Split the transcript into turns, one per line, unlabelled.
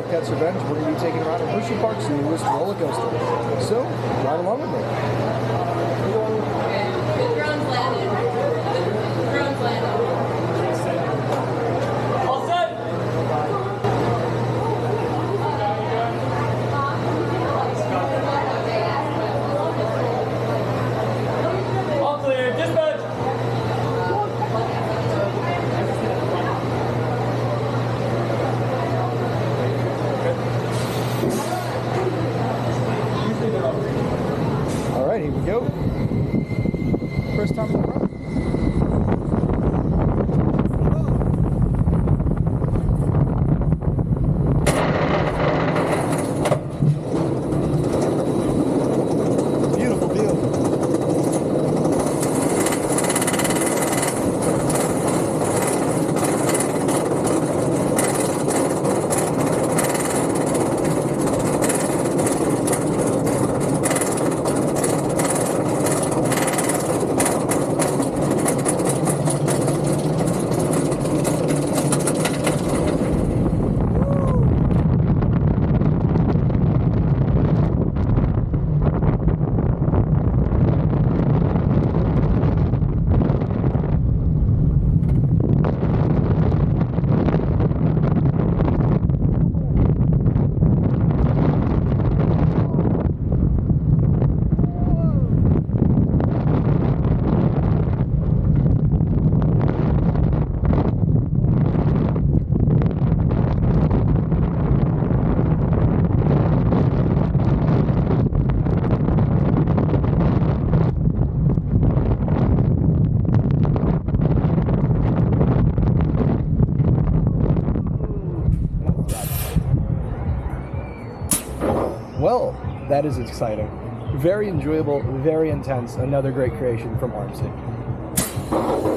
Wildcats Revenge, we're going to be taking around Hershey Park's newest roller coaster. So, ride along with me. First time in the front. Well, that is exciting. Very enjoyable, very intense. Another great creation from RMC.